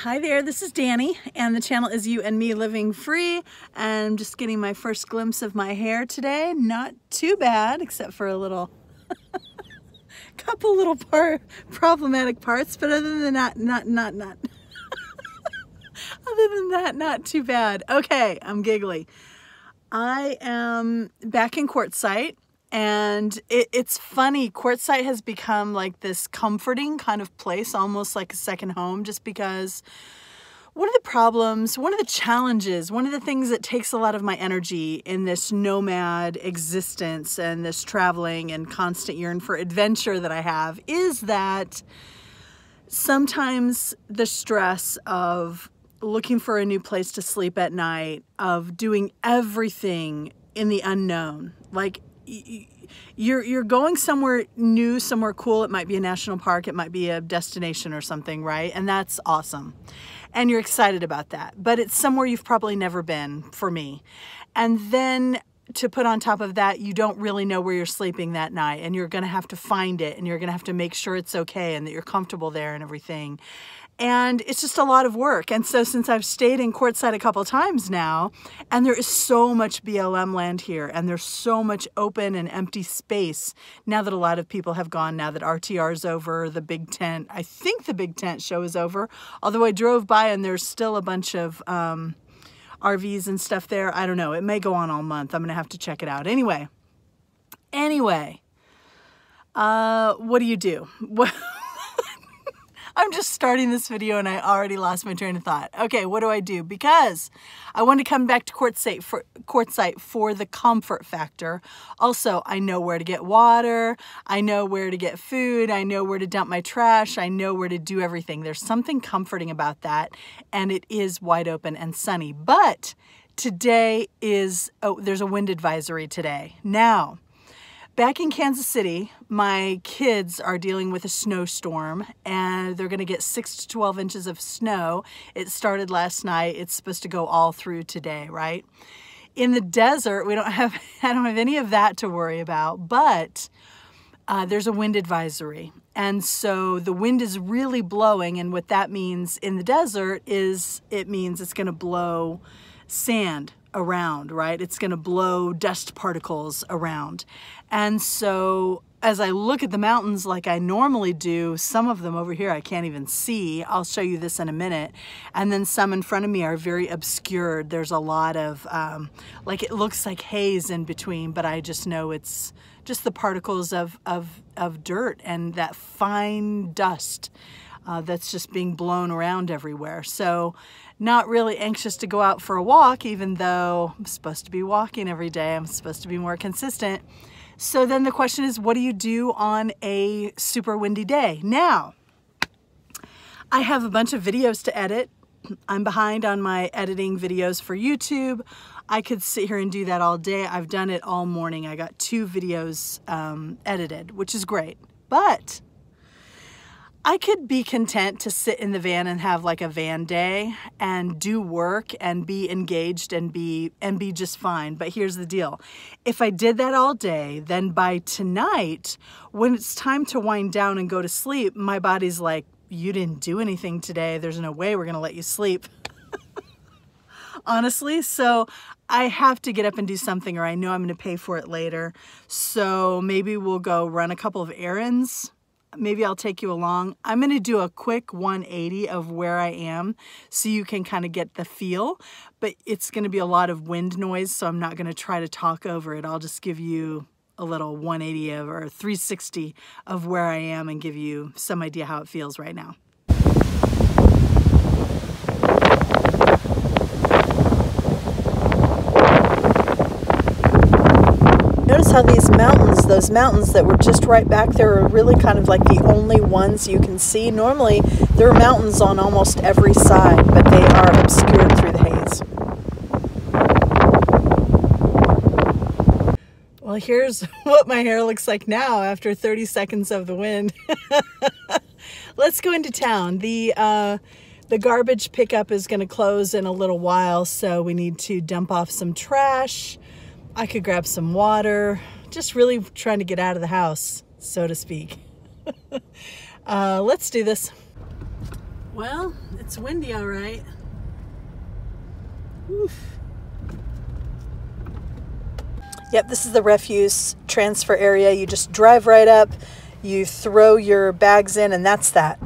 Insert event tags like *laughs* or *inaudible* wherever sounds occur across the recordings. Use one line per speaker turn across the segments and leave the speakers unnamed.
Hi there, this is Dani, and the channel is You and Me Living Free. And I'm just getting my first glimpse of my hair today. Not too bad, except for a little, *laughs* couple little problematic parts, but other than that, not, not, not. *laughs* other than that, not too bad. Okay, I'm giggly. I am back in Quartzsite and it, it's funny, Quartzsite has become like this comforting kind of place, almost like a second home, just because one of the problems, one of the challenges, one of the things that takes a lot of my energy in this nomad existence and this traveling and constant yearn for adventure that I have is that sometimes the stress of looking for a new place to sleep at night, of doing everything in the unknown. Like you're you're going somewhere new, somewhere cool. It might be a national park, it might be a destination or something, right? And that's awesome. And you're excited about that. But it's somewhere you've probably never been for me. And then to put on top of that, you don't really know where you're sleeping that night and you're going to have to find it and you're going to have to make sure it's okay and that you're comfortable there and everything and it's just a lot of work. And so since I've stayed in Quartzsite a couple times now, and there is so much BLM land here, and there's so much open and empty space now that a lot of people have gone, now that RTR is over, the big tent, I think the big tent show is over, although I drove by and there's still a bunch of um, RVs and stuff there. I don't know, it may go on all month. I'm gonna have to check it out. Anyway, anyway, uh, what do you do? *laughs* I'm just starting this video and I already lost my train of thought. Okay, what do I do? Because I want to come back to Quartzsite for, Quartzsite for the comfort factor. Also, I know where to get water. I know where to get food. I know where to dump my trash. I know where to do everything. There's something comforting about that. And it is wide open and sunny. But today is, oh, there's a wind advisory today. Now, Back in Kansas City, my kids are dealing with a snowstorm and they're going to get 6 to 12 inches of snow. It started last night. It's supposed to go all through today, right? In the desert, we don't have *laughs* I don't have any of that to worry about, but uh, there's a wind advisory. And so the wind is really blowing and what that means in the desert is it means it's going to blow sand around, right? It's going to blow dust particles around. And so as I look at the mountains like I normally do, some of them over here I can't even see. I'll show you this in a minute. And then some in front of me are very obscured. There's a lot of, um, like it looks like haze in between, but I just know it's just the particles of, of, of dirt and that fine dust uh, that's just being blown around everywhere. So not really anxious to go out for a walk, even though I'm supposed to be walking every day. I'm supposed to be more consistent. So then the question is, what do you do on a super windy day? Now, I have a bunch of videos to edit. I'm behind on my editing videos for YouTube. I could sit here and do that all day. I've done it all morning. I got two videos um, edited, which is great. But I could be content to sit in the van and have like a van day and do work and be engaged and be and be just fine. But here's the deal. If I did that all day, then by tonight, when it's time to wind down and go to sleep, my body's like, you didn't do anything today. There's no way we're going to let you sleep. *laughs* Honestly, so I have to get up and do something or I know I'm going to pay for it later. So maybe we'll go run a couple of errands maybe I'll take you along. I'm going to do a quick 180 of where I am so you can kind of get the feel, but it's going to be a lot of wind noise, so I'm not going to try to talk over it. I'll just give you a little 180 of, or 360 of where I am and give you some idea how it feels right now. Notice how these mountains, those mountains that were just right back there, are really kind of like the only ones you can see. Normally, there are mountains on almost every side, but they are obscured through the haze. Well, here's *laughs* what my hair looks like now after 30 seconds of the wind. *laughs* Let's go into town. The uh, the garbage pickup is going to close in a little while, so we need to dump off some trash I could grab some water, just really trying to get out of the house, so to speak. *laughs* uh, let's do this. Well, it's windy all right. Oof. Yep, this is the refuse transfer area. You just drive right up, you throw your bags in, and that's that.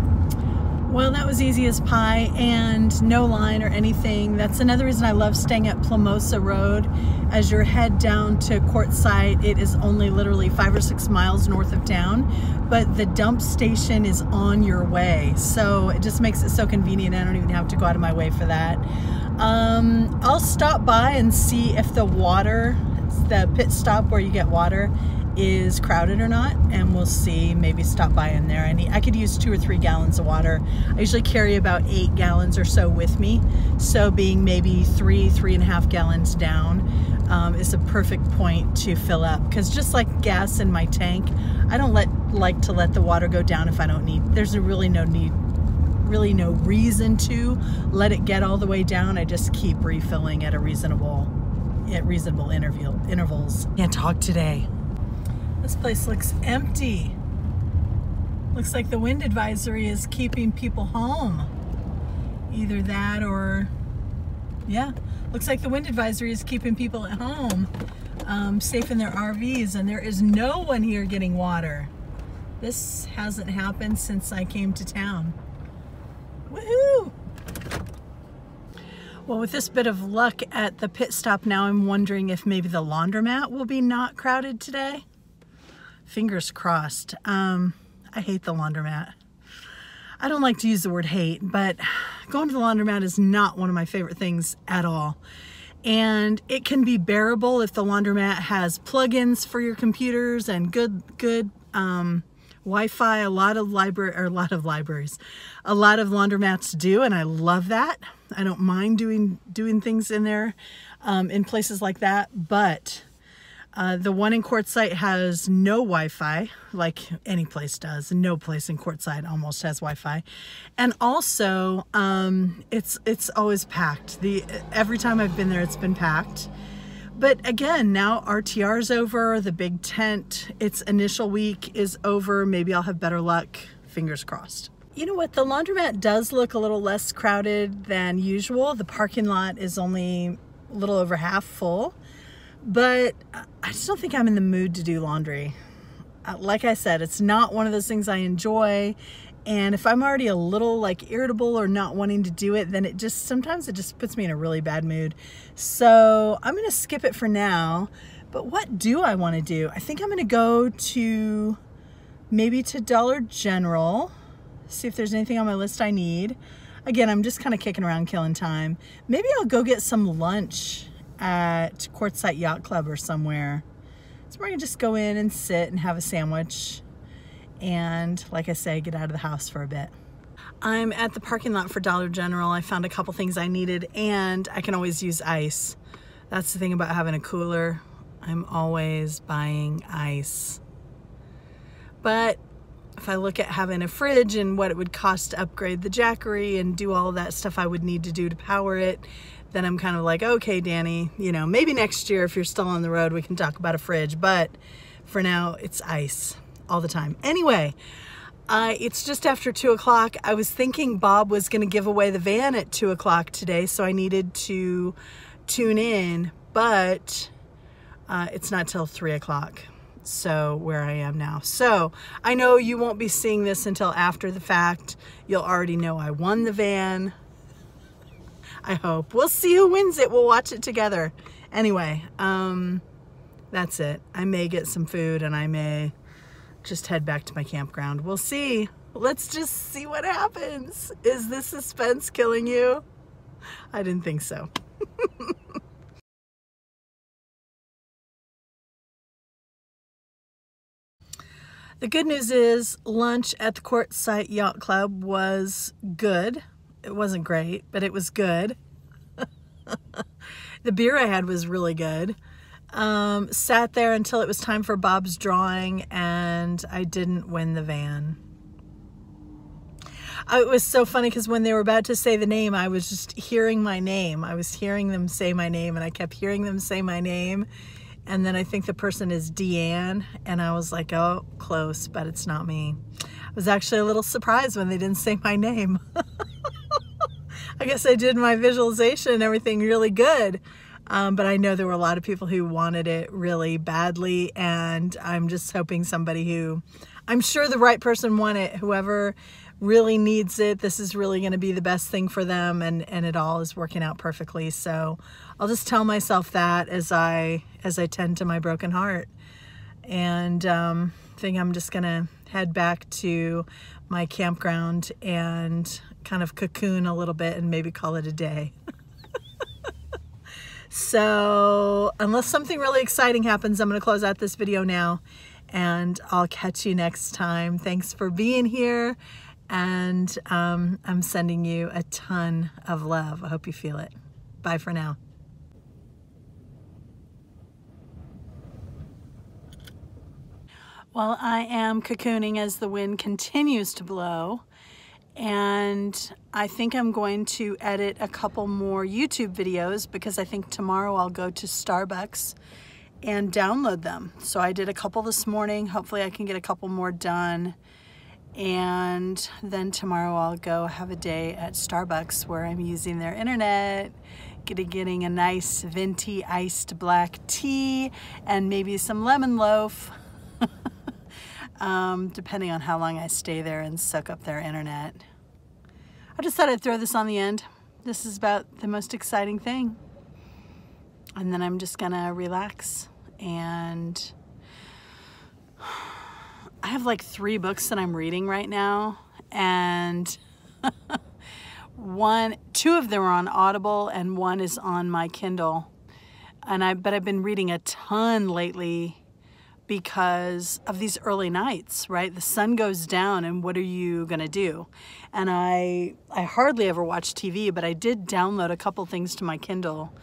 Well, that was easy as pie and no line or anything. That's another reason I love staying at Plomosa Road. As you're head down to Quartzsite, it is only literally five or six miles north of town, but the dump station is on your way. So it just makes it so convenient. I don't even have to go out of my way for that. Um, I'll stop by and see if the water, the pit stop where you get water, is crowded or not and we'll see. Maybe stop by in there. I need I could use two or three gallons of water. I usually carry about eight gallons or so with me. So being maybe three three and a half gallons down um, is a perfect point to fill up. Because just like gas in my tank I don't let like to let the water go down if I don't need there's really no need really no reason to let it get all the way down. I just keep refilling at a reasonable at reasonable interval intervals. Can't talk today this place looks empty. Looks like the wind advisory is keeping people home. Either that or, yeah, looks like the wind advisory is keeping people at home, um, safe in their RVs, and there is no one here getting water. This hasn't happened since I came to town. Woohoo! Well, with this bit of luck at the pit stop now, I'm wondering if maybe the laundromat will be not crowded today fingers crossed. Um, I hate the laundromat. I don't like to use the word hate, but going to the laundromat is not one of my favorite things at all. And it can be bearable if the laundromat has plugins for your computers and good, good um, Wi-Fi. A lot of library, or a lot of libraries, a lot of laundromats do, and I love that. I don't mind doing doing things in there, um, in places like that. But uh, the one in Quartzsite has no Wi-Fi, like any place does. No place in Quartzsite almost has Wi-Fi, and also um, it's it's always packed. The every time I've been there, it's been packed. But again, now RTR's over. The big tent, its initial week is over. Maybe I'll have better luck. Fingers crossed. You know what? The laundromat does look a little less crowded than usual. The parking lot is only a little over half full but I just don't think I'm in the mood to do laundry. Uh, like I said, it's not one of those things I enjoy. And if I'm already a little like irritable or not wanting to do it, then it just, sometimes it just puts me in a really bad mood. So I'm going to skip it for now. But what do I want to do? I think I'm going to go to maybe to Dollar General, see if there's anything on my list I need. Again, I'm just kind of kicking around killing time. Maybe I'll go get some lunch at Quartzsite Yacht Club or somewhere. So we're gonna just go in and sit and have a sandwich and like I say, get out of the house for a bit. I'm at the parking lot for Dollar General. I found a couple things I needed and I can always use ice. That's the thing about having a cooler. I'm always buying ice. But if I look at having a fridge and what it would cost to upgrade the Jackery and do all that stuff I would need to do to power it, then I'm kind of like, okay, Dani, you know, maybe next year if you're still on the road, we can talk about a fridge. But for now, it's ice all the time. Anyway, uh, it's just after two o'clock. I was thinking Bob was going to give away the van at two o'clock today, so I needed to tune in, but uh, it's not till three o'clock. So where I am now. So I know you won't be seeing this until after the fact. You'll already know I won the van. I hope. We'll see who wins it. We'll watch it together. Anyway, um, that's it. I may get some food and I may just head back to my campground. We'll see. Let's just see what happens. Is this suspense killing you? I didn't think so. *laughs* the good news is lunch at the Quartzsite Yacht Club was good. It wasn't great, but it was good. *laughs* the beer I had was really good. Um, sat there until it was time for Bob's drawing and I didn't win the van. it was so funny because when they were about to say the name, I was just hearing my name. I was hearing them say my name and I kept hearing them say my name. and then I think the person is Deanne, and I was like, oh, close, but it's not me. I was actually a little surprised when they didn't say my name. *laughs* I guess I did my visualization and everything really good. Um, but I know there were a lot of people who wanted it really badly, and I'm just hoping somebody who, I'm sure the right person won it, whoever really needs it, this is really going to be the best thing for them, and, and it all is working out perfectly. So I'll just tell myself that as I, as I tend to my broken heart. And um, I think I'm just going to head back to my campground and kind of cocoon a little bit and maybe call it a day. *laughs* So unless something really exciting happens, I'm going to close out this video now and I'll catch you next time. Thanks for being here and um, I'm sending you a ton of love. I hope you feel it. Bye for now. While I am cocooning as the wind continues to blow, and I think I'm going to edit a couple more YouTube videos because I think tomorrow I'll go to Starbucks and download them. So I did a couple this morning. Hopefully I can get a couple more done. And then tomorrow I'll go have a day at Starbucks where I'm using their internet, getting, getting a nice venti iced black tea and maybe some lemon loaf. *laughs* um, depending on how long I stay there and soak up their internet. I just thought I'd throw this on the end. This is about the most exciting thing. And then I'm just gonna relax and *sighs* I have like three books that I'm reading right now and *laughs* one, two of them are on Audible and one is on my Kindle. And I, but I've been reading a ton lately because of these early nights, right? The sun goes down and what are you going to do? And I I hardly ever watch TV, but I did download a couple things to my Kindle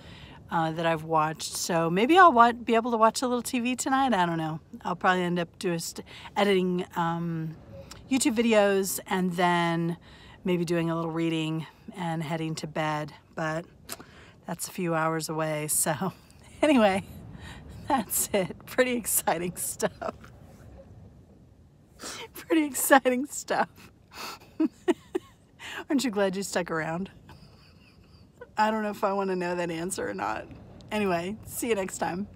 uh, that I've watched. So maybe I'll be able to watch a little TV tonight. I don't know. I'll probably end up just editing um, YouTube videos and then maybe doing a little reading and heading to bed. But that's a few hours away. So *laughs* anyway, *laughs* that's it. Pretty exciting stuff. *laughs* Pretty exciting stuff. *laughs* Aren't you glad you stuck around? I don't know if I want to know that answer or not. Anyway, see you next time.